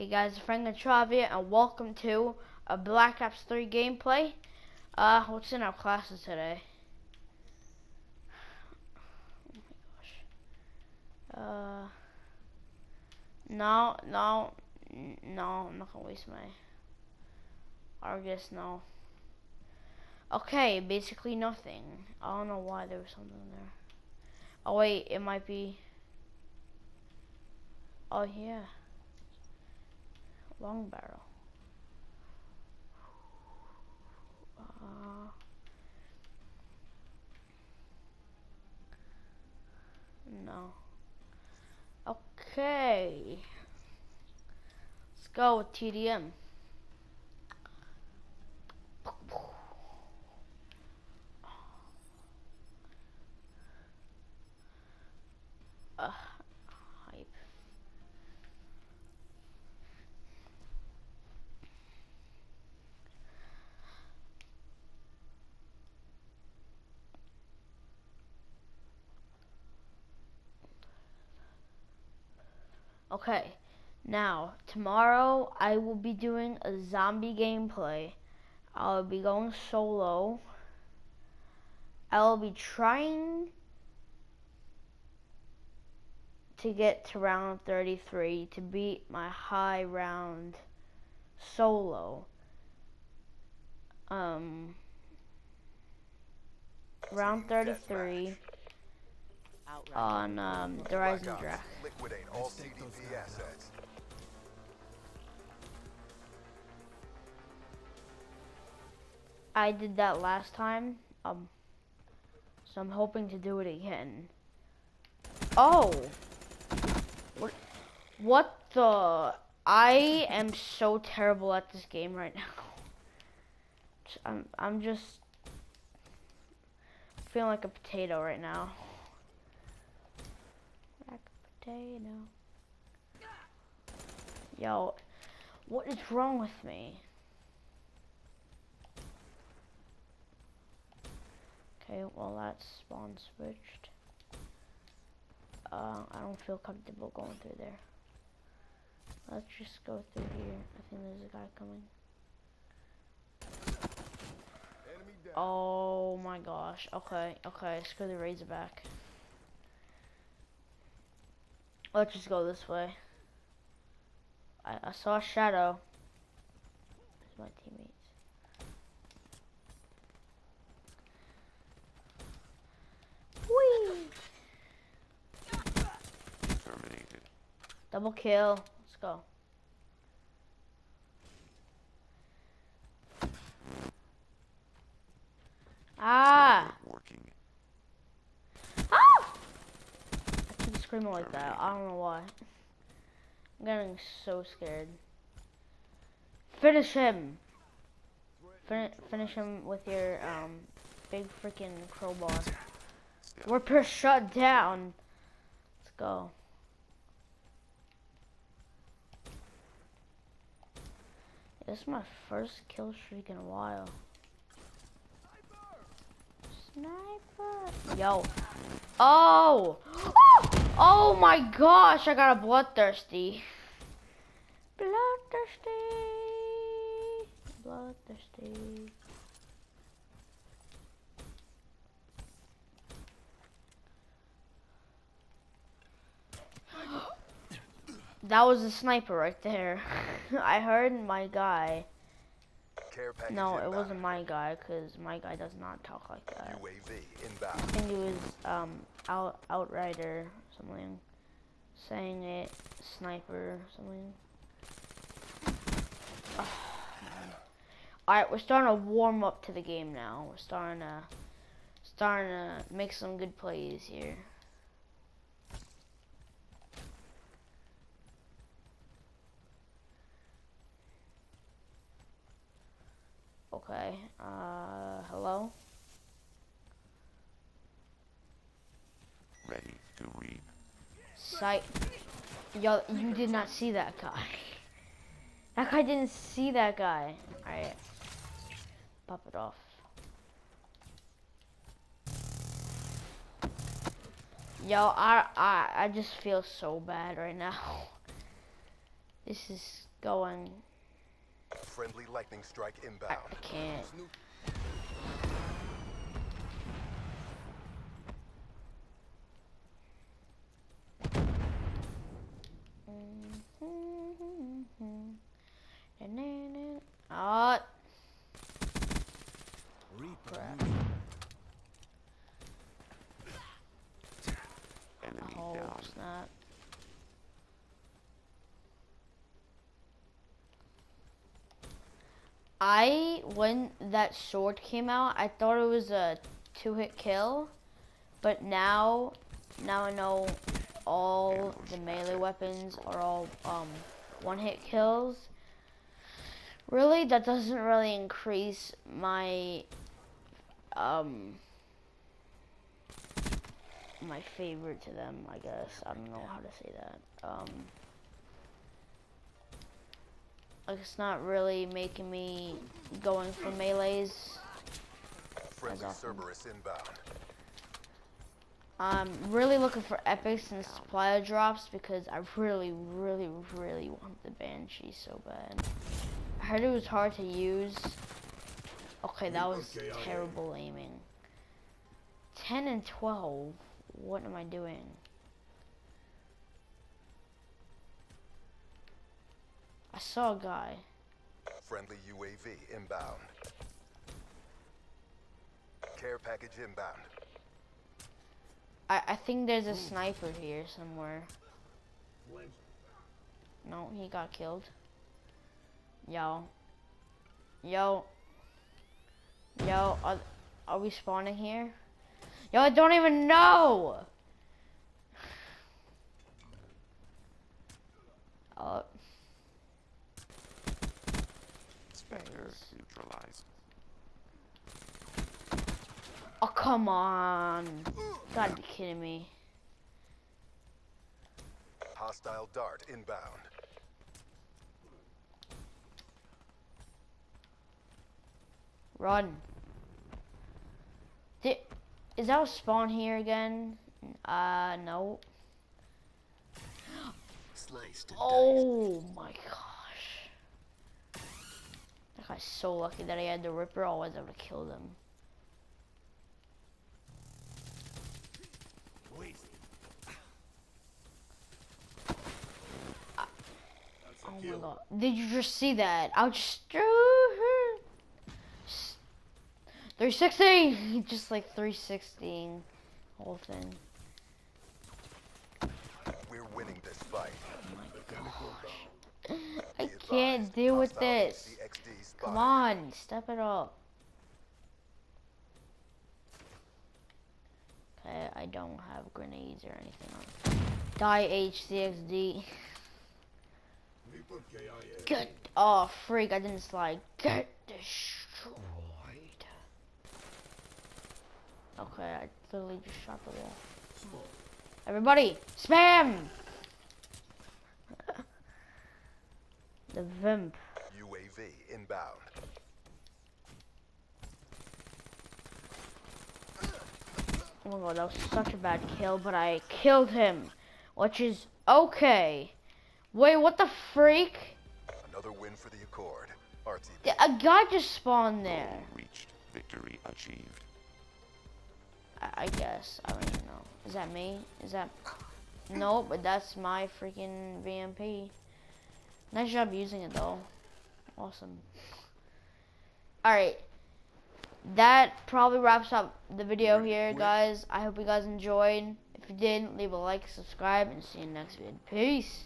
Hey guys, Frank and Travia, and welcome to a Black Ops 3 gameplay. Uh, what's in our classes today? Oh my gosh. Uh, no, no, no, I'm not gonna waste my Argus, no. Okay, basically nothing. I don't know why there was something there. Oh wait, it might be. Oh yeah. Long barrel. Uh, no. Okay. Let's go with TDM. Uh, Okay, now tomorrow I will be doing a zombie gameplay. I'll be going solo. I'll be trying to get to round 33 to beat my high round solo. Um, round 33 on um, the Rising Black Draft. Liquidate all CDP assets. I did that last time. Um, so I'm hoping to do it again. Oh, what? What the? I am so terrible at this game right now. I'm I'm just feeling like a potato right now. A potato. Yo, what is wrong with me? Okay, well that's spawn switched. Uh, I don't feel comfortable going through there. Let's just go through here. I think there's a guy coming. Oh my gosh. Okay, okay, screw the Razorback. Let's just go this way. I, I saw a shadow. There's my teammates. Whee! Terminated. Double kill. Let's go. Ah! Working. Ah! I keep screaming like that. I don't know why. I'm getting so scared. Finish him! Fin finish him with your um big freaking crowbar. We're per shut down. Let's go. This is my first kill streak in a while. Sniper. Yo. Oh. Oh my gosh, I got a bloodthirsty. Bloodthirsty. Bloodthirsty. That was a sniper right there. I heard my guy. Care No, it inbound. wasn't my guy, cause my guy does not talk like that. UAV I inbound. think it was um out outrider something saying it sniper something. Alright, we're starting to warm up to the game now. We're starting to starting to make some good plays here. Okay, uh hello? Sight. Yo, you did not see that guy. That guy didn't see that guy. Alright. Pop it off. Yo, I, I, I just feel so bad right now. This is going. Friendly lightning strike inbound. I can't. Ah, crap. Enemy Oh, down. snap. I, when that sword came out, I thought it was a two-hit kill, but now, now I know all the melee weapons are all um, one-hit kills. Really, that doesn't really increase my um, my favorite to them, I guess. I don't know how to say that. Um, like it's not really making me going for melees. Friendly awesome. Cerberus inbound. I'm really looking for epics and supply drops because I really, really, really want the Banshee so bad. I heard it was hard to use. Okay, that was terrible aiming. 10 and 12. What am I doing? I saw a guy. Friendly UAV inbound. Care package inbound. I, I think there's a sniper here somewhere. No, he got killed. Yo. Yo. Yo, are, are we spawning here? Yo, I don't even know! Oh, Spectre is. Neutralized. oh come on. Gotta be kidding me. Hostile dart inbound. Run. Di- is that a spawn here again? Uh, no. Sliced and Oh my gosh. Guy's so lucky that I had the Ripper. I was able to kill them. Oh my god. Did you just see that? I'll just. 360! Just like 360 whole thing. We're winning this fight. Oh I can't deal with this. Come on, step it up. Okay, I don't have grenades or anything on. Die HCXD. Get oh freak, I didn't slide. Get destroyed. Okay, I literally just shot the wall. Everybody, spam! the Vimp. UAV inbound. Oh my god, that was such a bad kill, but I killed him, which is okay. Wait, what the freak? Another win for the Accord. RTB. Yeah, A guy just spawned there. Goal reached. Victory achieved. I, I guess. I don't even know. Is that me? Is that... No, but that's my freaking VMP. Nice job using it, though. Awesome. Alright. That probably wraps up the video here, guys. I hope you guys enjoyed. If you did, leave a like, subscribe, and see you next video. Peace.